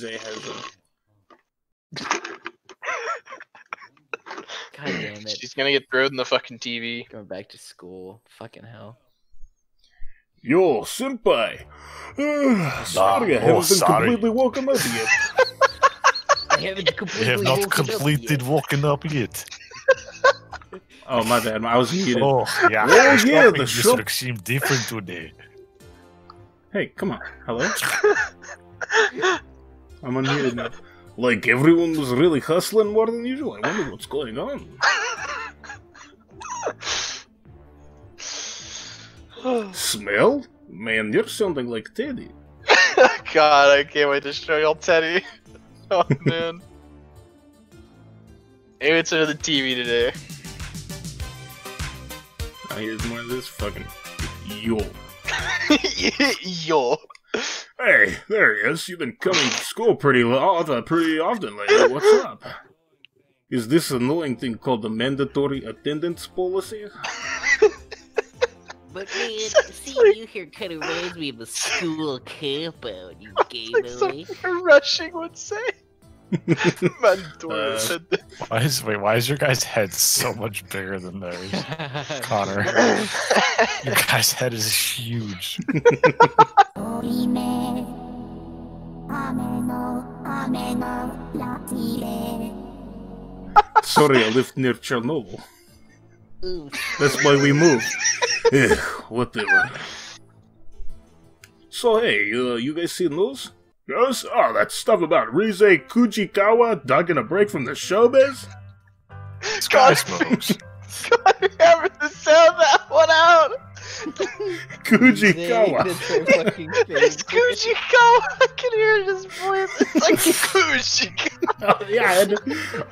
jokes. By the way, Rise has a. God damn it. She's gonna get thrown in the fucking TV. Going back to school. Fucking hell. Yo, senpai! Uh, sorry, I oh, haven't been sorry. completely woken up yet. I haven't We completely have not woken up completed yet. woken up yet. Oh, my bad. I was muted. Oh, yeah. Oh, yeah, Stopping the this shop- look seem different today. Hey, come on. Hello? I'm unmuted now. Like, everyone was really hustling more than usual. I wonder what's going on. Smell? Man, you're sounding like Teddy. God, I can't wait to show y'all Teddy. Oh man. Maybe it's under the TV today. Now here's more of this fucking. Yo. Yo. Hey, there he is. You've been coming to school pretty lo- uh, pretty often lately. What's up? Is this annoying thing called the mandatory attendance policy? But man, seeing you here kind of reminds me of the school camp out, you gay Like boy. something rushing would say. Mandatory Uh, attendance. Why is wait? Why is your guy's head so much bigger than theirs, Connor? Your guy's head is huge. Sorry, I lived near Chernobyl. That's why we moved. Ugh, whatever. So hey, uh, you guys see those? Yes? Oh, that stuff about Rise Kujikawa ducking a break from the showbiz? Sky smokes. God, we haven't sound that one out! Kujikawa. That's her fucking It's face. Kujikawa. I can hear his voice. It's like Kujikawa. Oh, yeah, and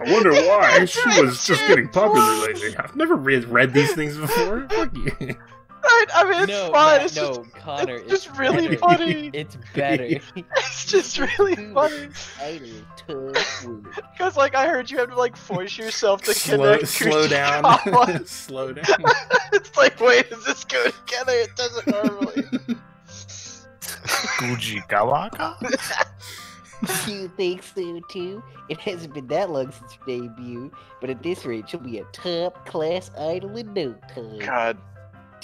I wonder why she was just getting popular lately. I've never read, read these things before. Fuck you. I, I mean, it's no, fine. Matt, it's no, just, Connor. it's it's just really better. funny. It's better. it's just really funny. idle, tough word. Because, like, I heard you have to, like, force yourself to Slow, connect slow down. Slow down. it's like, wait, does this go together? It doesn't normally. Guji Kawaka? You think so too? It hasn't been that long since her debut, but at this rate, she'll be a top class idol in no time. God.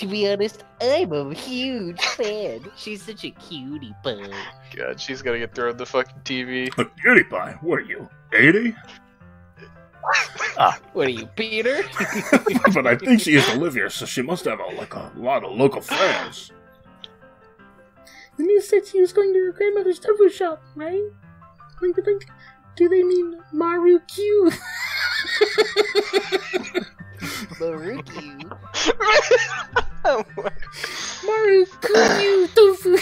To be honest, I'm a huge fan. She's such a cutie pie. God, she's gonna get thrown in the fucking TV. Look, Beauty Pie, what are you, 80? Ah, what are you, Peter? but I think she used to live here, so she must have a, like a lot of local fans. The news said she was going to her grandmother's tofu shop, right? Blink a blink. Do they mean Marukyu? Maruki. Marukyu tofu.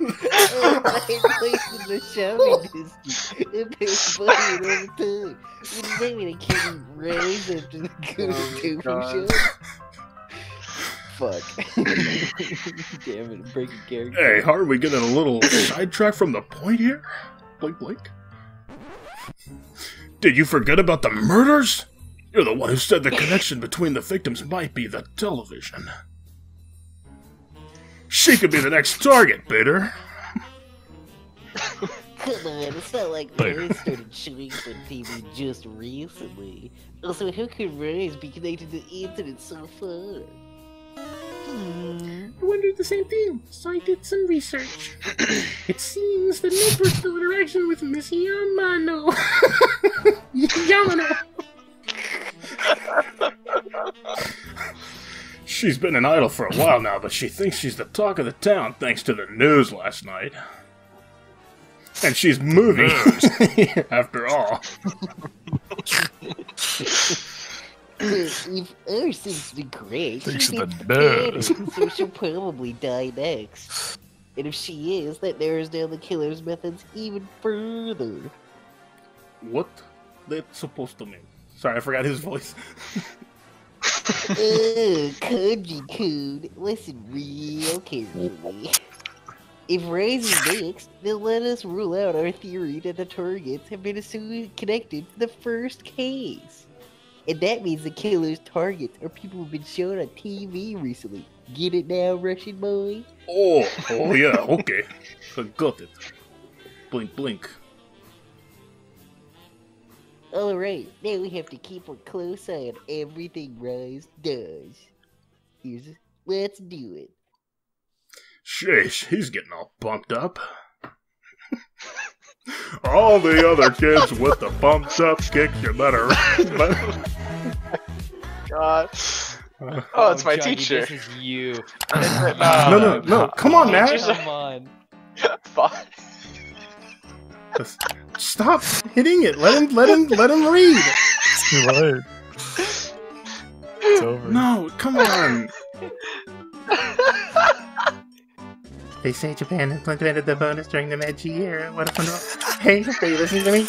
oh, my place in the shopping district. It was funny all the time. What does that mean? I can't rise after the go tofu shop? Fuck. Damn it, breaking character. Hey, how aren't we getting a little sidetracked from the point here? Blink, blink. Did you forget about the murders? You're the one who said the connection between the victims might be the television. She could be the next target, Peter. Come on, it's not like Later. Rise started showing up on TV just recently. Also, how could Rise be connected to the internet so far? Hmm. I wondered the same thing, so I did some research. it seems that no personal interaction with Miss Yamano. Yamano. She's been an idol for a while now, but she thinks she's the talk of the town thanks to the news last night. And she's moving, after all. Well, if ours seems to be great, Thanks she to the seems better, nurse. so she'll probably die next. And if she is, that narrows down the killer's methods even further. What that's supposed to mean? Sorry, I forgot his voice. Ugh, Koji Kun, listen real carefully. If Rise is next, they'll let us rule out our theory that the targets have been assumed connected to the first case. And that means the killer's targets are people who've been shown on TV recently. Get it now, Russian boy? Oh, oh yeah, okay. I got it. Blink, blink. Alright, now we have to keep a close eye on everything Rise does. Here's let's do it. Sheesh, he's getting all bumped up. all the other kids with the pumped up kicks, you better. God. Oh, oh it's my Johnny, teacher. This is you. no, no, no, come on, Matt. Teachers- Come on. Fuck. Stop hitting it. Let him, let him, let him read. It's too late. It's over. No, come on. They say Japan implemented the bonus during the Meiji era. What a wonderful. Hey, are you listening to me?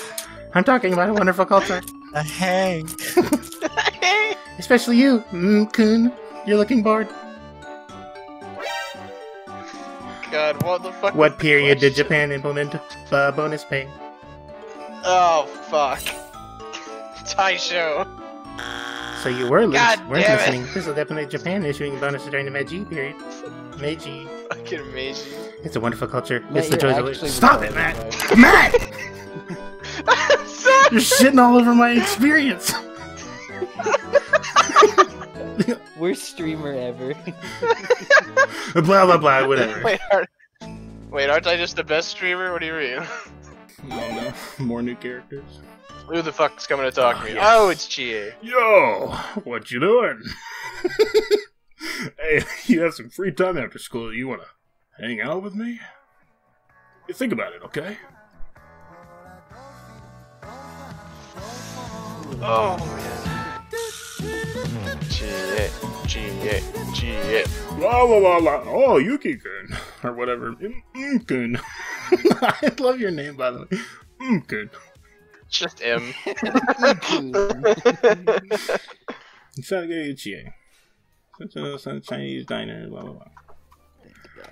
I'm talking about a wonderful culture. A hang. Especially you, mm, Kun. You're looking bored. God, what the fuck? What is the period did? Japan implement uh, bonus pay? Oh fuck. Taisho. So you were li weren't damn it. listening. This will definitely Japan issuing bonuses during the Meiji period. Meiji. Fucking Meiji. It's a wonderful culture. Matt, it's the joys of life. Stop it, retarded, Matt! guys. Matt! Sorry. You're shitting all over my experience. Worst streamer ever. blah blah blah. Whatever. Wait, aren't, wait, aren't I just the best streamer? What do you mean? No, no. More new characters. Who the fuck's coming to talk to me? Ah, oh, yes. Oh, it's Chie. Yo, what you doing? hey, you have some free time after school. You wanna hang out with me? You think about it, okay? Oh man. Blah blah blah blah. Oh, Yuki-kun or whatever. Mm, Mm-kun. I love your name, by the way. Mm-kun. Just M. Saturday Chie. Such a some Chinese diner. Blah blah blah.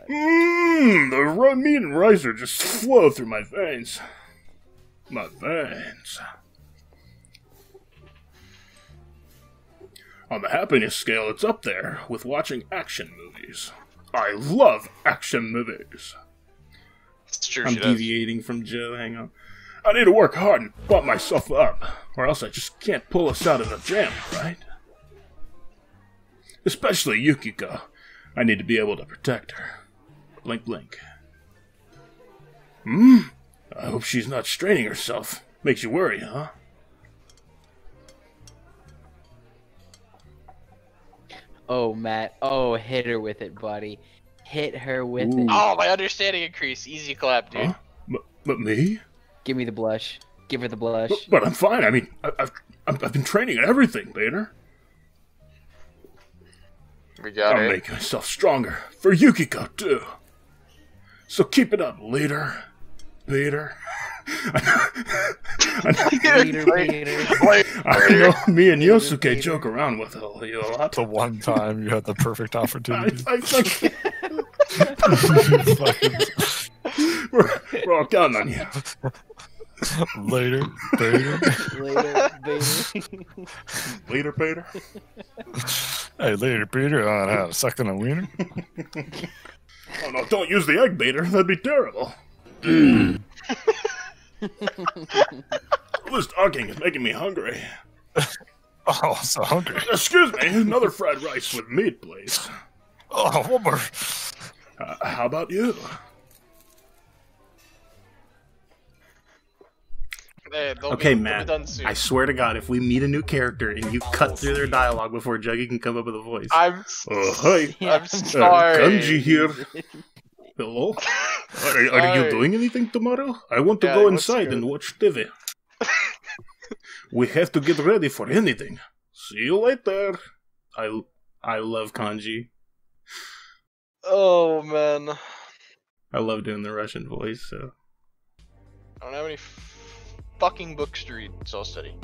Mmm, the ru- meat and rice are just flow through my veins. My veins. On the happiness scale, it's up there with watching action movies. I love action movies. I'm she does. deviating from Joe. Hang on. I need to work hard and bump myself up, or else I just can't pull us out of the jam, right? Especially Yukiko. I need to be able to protect her. Blink, blink. Hmm? I hope she's not straining herself. Makes you worry, huh? Oh, Matt. Oh, hit her with it, buddy. Hit her with Ooh. it. Oh, my understanding increased. Easy clap, dude. Huh? But, but me? Give me the blush. Give her the blush. But, but I'm fine. I mean, I, I've, I've I've been training and everything, Bader. We got I'm it. making myself stronger for Yukiko too. So keep it up, leader, Peter. I know, Peter, Peter. I know me and Yosuke Peter. joke around with a you a lot. The one time you had the perfect opportunity. I, I, Fucking we're, we're all counting on you. Later, later. Later, baby. Leader, Peter. Hey, later, Peter. Uh, have a second of wiener. Oh no, don't use the egg baiter. That'd be terrible. All this talking is making me hungry. Oh, I'm so hungry. Excuse me, another fried rice with meat, please. Oh, one more. Uh, how about you? Hey, Okay, be, Matt. Be done soon. I swear to God, if we meet a new character and you cut through their dialogue before Juggy can come up with a voice. I'm. s- Oh, hi. I'm Uh, sorry. Kanji here. Hello? Are, are you doing anything tomorrow? I want to Yeah, go inside and watch TV. we have to get ready for anything. See you later. I I love kanji. Oh man, I love doing the Russian voice. So I don't have any f- fucking books to read, so I'll study.